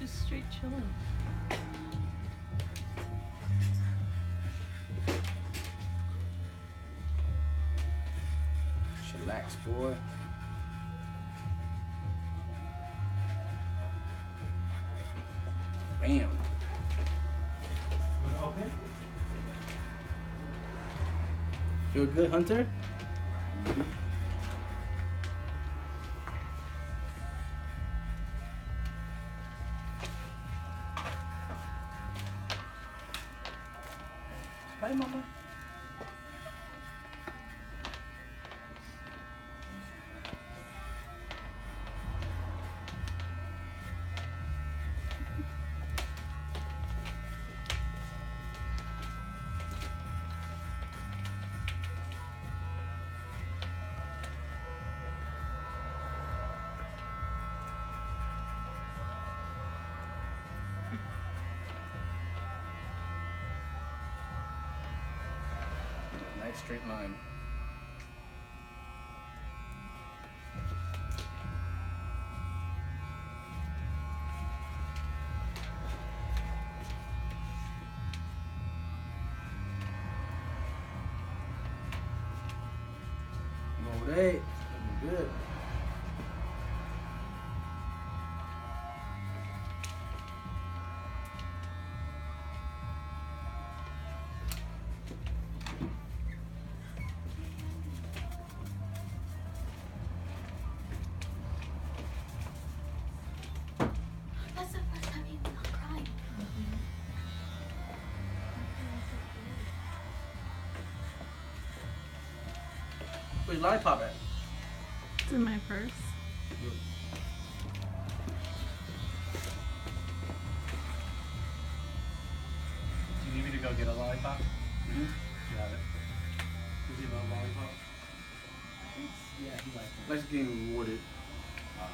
Just straight chilling. Chillax, boy. Bam. Open? Feel good, Hunter? Mm-hmm. Bye, mama. Straight line. Roll eight. Good. Where's lollipop at? It's in my purse. Do you need me to go get a lollipop? Mm-hmm. You have it. Does he love lollipop? Yeah, he likes it. Let's get rewarded. Uh,